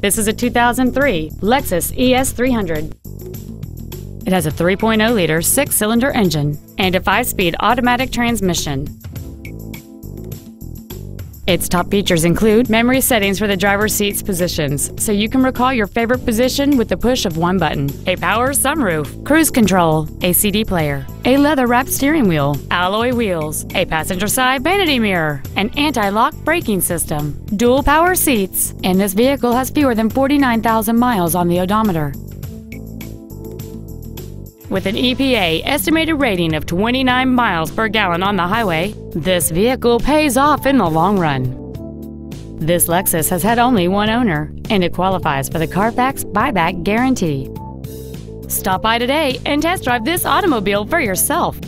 This is a 2003 Lexus ES300. It has a 3.0-liter six-cylinder engine and a five-speed automatic transmission. Its top features include memory settings for the driver's seat's positions, so you can recall your favorite position with the push of one button, a power sunroof, cruise control, a CD player, a leather-wrapped steering wheel, alloy wheels, a passenger side vanity mirror, an anti-lock braking system, dual power seats, and this vehicle has fewer than 49,000 miles on the odometer. With an EPA estimated rating of 29 miles per gallon on the highway, this vehicle pays off in the long run. This Lexus has had only one owner, and it qualifies for the Carfax buyback guarantee. Stop by today and test drive this automobile for yourself.